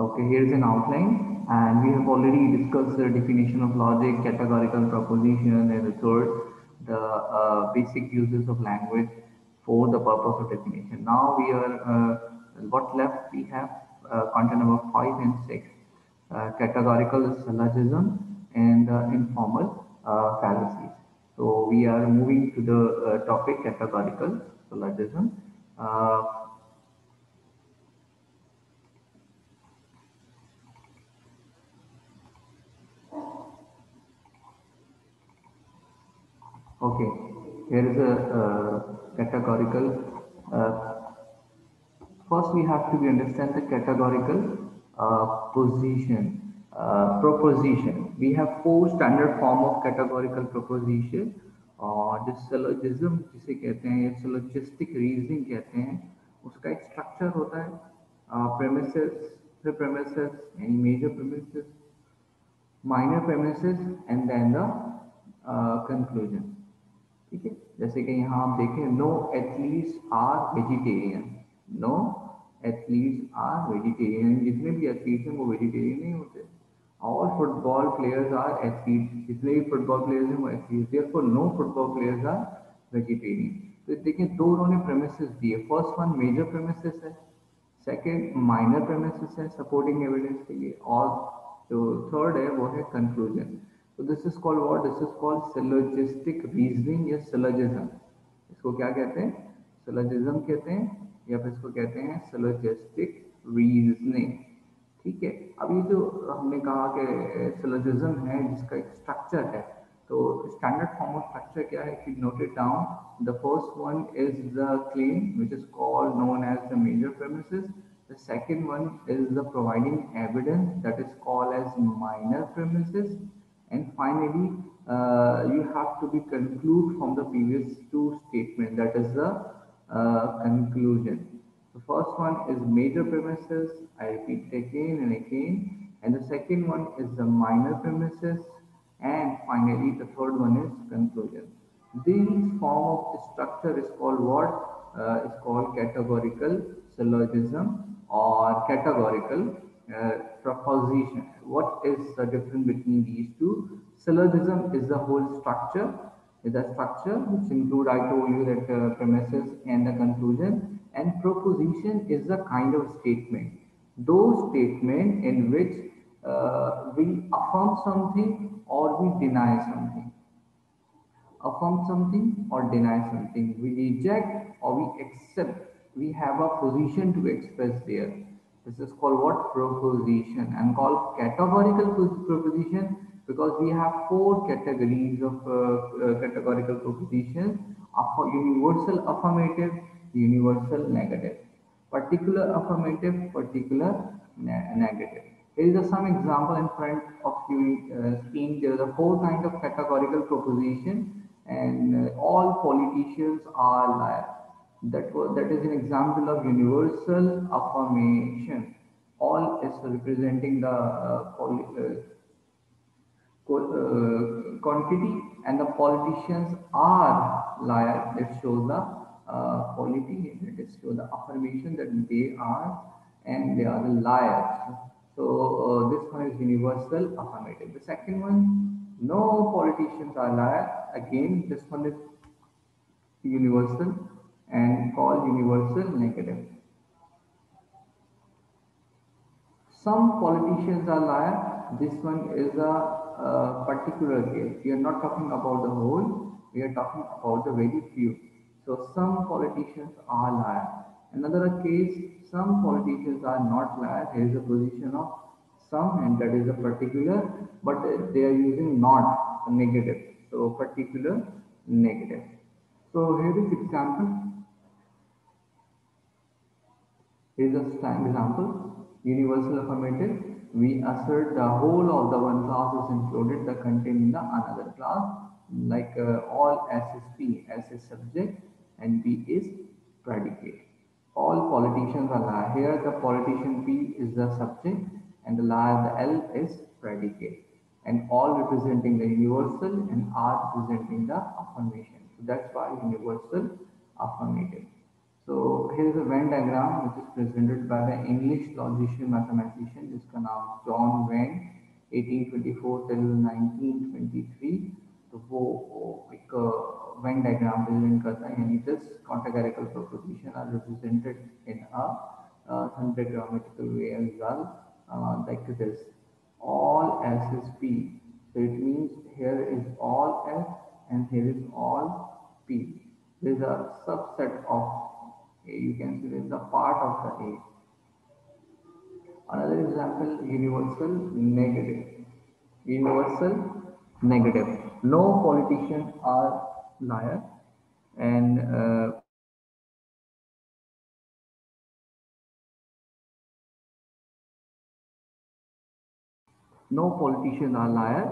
Okay, here's an outline and we have already discussed the definition of logic, categorical proposition and the third, the uh, basic uses of language for the purpose of definition. Now we are, uh, what left we have uh, content number 5 and 6, uh, categorical syllogism and uh, informal uh, fallacies. So we are moving to the topic categorical syllogism. Okay, here is a uh, categorical. Uh, first, we have to understand the categorical uh, position, uh, proposition. We have four standard form of categorical proposition. और जिस सलोजिज्म जिसे कहते हैं या सलोजिस्टिक reasoning कहते हैं उसका एक स्ट्रक्चर होता है premises the premises any major premises minor premises and then the uh, conclusion ठीक है? जैसे कि यहाँ आप देखें no athletes are vegetarian no athletes are vegetarian जितने भी एथलीट्स हैं, वो वेजिटेरियन नहीं होते। All football players are athletes जितने भी फुटबॉल प्लेयर्स हैं, वो athletes therefore no football players are vegetarian तो देखिए, दो उन्होंने प्रेमिसेस दिए। फ़र्स्ट वन मेजर प्रेमिसेस है। सेकेंड माइनर प्रेमिसेस है सपोर्टिंग एविडेंस के लिए। और जो थर्ड है, वो है कंक्लूजन तो this is called what this is called syllogistic reasoning या सिलोजिज्म इसको क्या कहते हैं? सिलोजिज्म कहते हैं या फिर इसको कहते हैं सिलोजिस्टिक रीजनिंग ठीक है? अब ये जो हमने कहा कि सिलोजिज्म है, जिसका एक स्ट्रक्चर है तो स्टैंडर्ड फॉर्म ऑफ़ स्ट्रक्चर क्या है? कि note it down the first one is the claim which is called known as the major premises the second one is the providing evidence that is called as minor premises. And finally, uh, you have to be conclude from the previous two statements, that is the uh, conclusion. The first one is major premises, I repeat again and again. And the second one is the minor premises. And finally, the third one is conclusion. This form of structure is called what? Uh, is called categorical syllogism or categorical proposition. What is the difference between these two? Syllogism is the whole structure, is a structure which include, I told you that uh, premises and the conclusion and proposition is a kind of statement. Those statement in which uh, we affirm something or we deny something. Affirm something or deny something. We reject or we accept. We have a position to express there this is called what? Proposition and called categorical proposition because we have four categories of uh, uh, categorical propositions. Universal affirmative, universal negative, particular affirmative, particular ne negative. Here is some example in front of you uh, screen. There are four kinds of categorical proposition and uh, all politicians are liars that was that is an example of universal affirmation. All is representing the uh, uh, uh, quantity and the politicians are liars that shows the uh, quality that is show the affirmation that they are and they are the liars. So uh, this one is universal affirmative. The second one no politicians are liars again this one is universal and call universal negative. Some politicians are liar. This one is a, a, particular case. We are not talking about the whole. We are talking about the very few. So some politicians are liar. Another case, some politicians are not liar. Here is a position of some and that is a particular, but they are using not negative. So particular negative. So here is example. Here's a example. Universal affirmative. We assert the whole of the one class is included the content in the another class. Like uh, all S is P, S is subject and P is predicate. All politicians are liar. Here the politician P is the subject and the liar the L is predicate. And all representing the universal and R representing the affirmation. So that's why universal affirmative. So here is a Venn diagram which is presented by the English logician mathematician जिसका नाम John Venn 1824 till 1923 तो वो, वो एक Venn diagram present करता है यानी this categorical proposition are represented in a uh, pentagrammatical way as well uh, like this all S is P so it means here is all S and here is all P there is a subset of A you can see is a part of the A. Another example universal negative. Universal negative. No politicians are liar. And uh, no politicians are liar.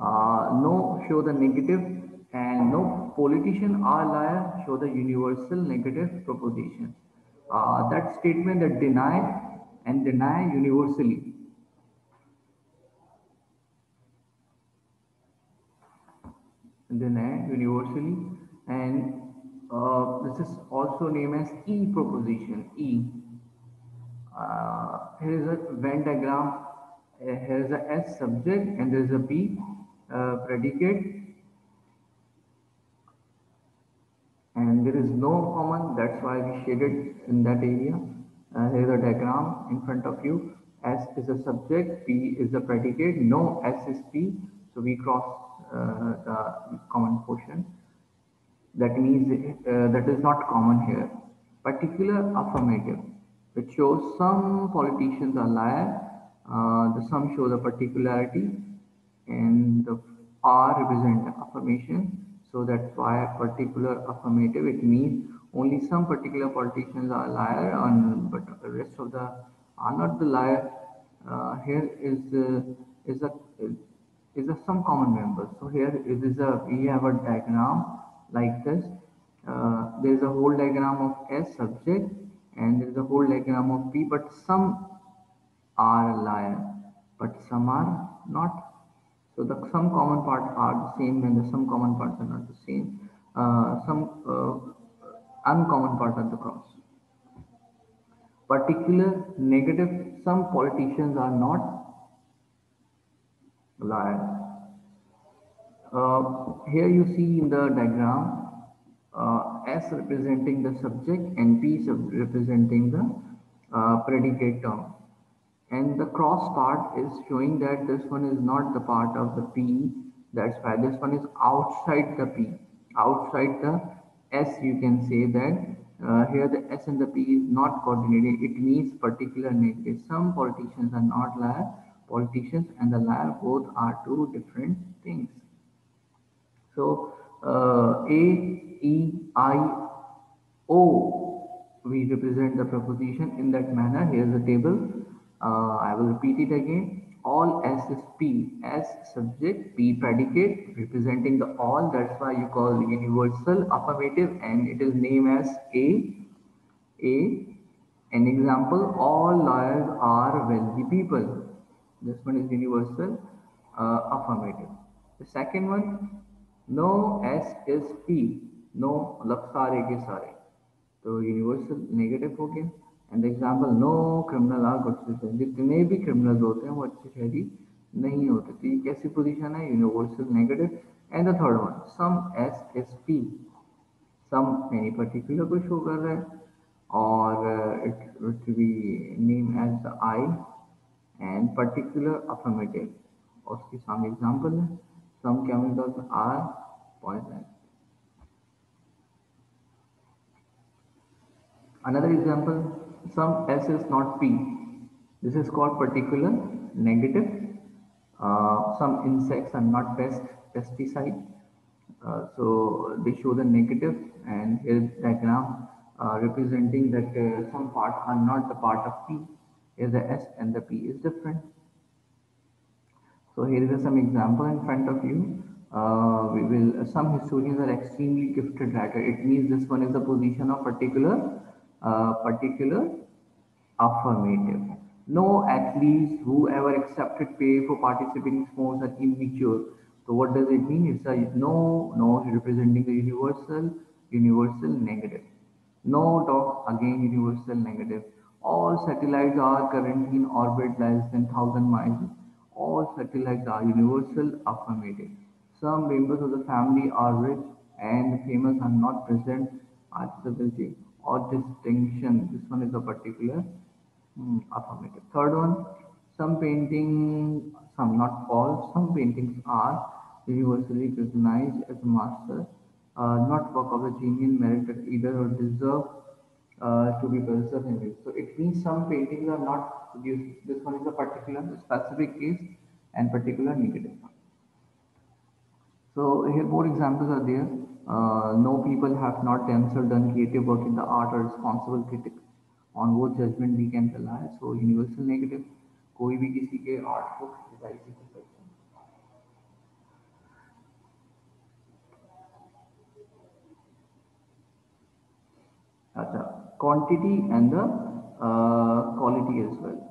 Uh, no show the negative and no politician are liar show the universal negative proposition uh, that statement that deny and deny universally deny universally and uh, this is also named as E proposition E. Uh, here is a Venn diagram. Uh, here is a S subject and there is a P uh, predicate and there is no common that's why we shaded in that area. Uh, here is a diagram in front of you. S is a subject, P is a predicate, no S is P. So we cross uh, the common portion. That means uh, that is not common here. Particular affirmative, which shows some politicians are liar. Uh, the sum shows the particularity and the R represent the affirmation. So that's why particular affirmative, it means only some particular politicians are liar and but the rest of the are not the liar. Uh, here is uh, is a is a some common members. So here it is a we have a diagram like this. Uh, there is a whole diagram of S subject and there is a whole diagram of P, but some are liar, but some are not. So the some common parts are the same and the some common parts are not the same. Uh, some uh, uncommon parts are the cross. Particular negative, some politicians are not liar. Uh, here you see in the diagram uh, S representing the subject and P representing the uh, predicate term. And the cross part is showing that this one is not the part of the P. That's why this one is outside the P. Outside the S, you can say that uh, here the S and the P is not coordinated. It means particular negative. Some politicians are not liar politicians and the liar both are two different things. So uh, A, E, I, O, we represent the proposition in that manner. Here's the table Uh, I will repeat it again. All S is P, S subject, P predicate, representing the all. That's why you call universal affirmative and it is named as A. A. An example, all liars are wealthy people this one is universal uh, affirmative. The second one, no S is P. No मतलब सारे के सारे. तो universal negative हो गया. And example no criminal are constitution जितने भी criminal होते हैं, वो अच्छे शहरी नहीं होते। तो ये कैसी पोजिशन है? Universal negative and the third one some S S P some any particular को शो कर रहा है। और it it be name as the I and particular affirmative और उसके सामने एग्ज़ाम्पल है some chemicals are poison another example some S is not P. This is called particular negative. Uh, some insects are not pest pesticide. Uh, so they show the negative and here diagram uh, representing that uh, some parts are not the part of P here the S and the P is different. So here is some example in front of you. Uh, we will some historians are extremely gifted writer. It means this one is the position of particular uh, particular affirmative. No athletes who ever accepted pay for participating sports are immature. So what does it mean? It's a no, no representing the universal, universal negative. No doubt, again universal negative. All satellites are currently in orbit less than 1000 miles. All satellites are universal affirmative. Some members of the family are rich and famous are not present accessibility or distinction. This one is a particular Hmm, affirmative. Third one, some painting, some not all, some paintings are universally recognized as master, uh, not work of a genuine merited either or deserve uh, to be preserved. So it means some paintings are not produced. This one is a particular specific case and particular negative. So here more examples are there. Uh, no people have not themselves done creative work in the art or responsible critic on what judgment we can rely. So universal negative कोई भी किसी के art को criticise नहीं कर सकता अच्छा quantity and the uh, quality as well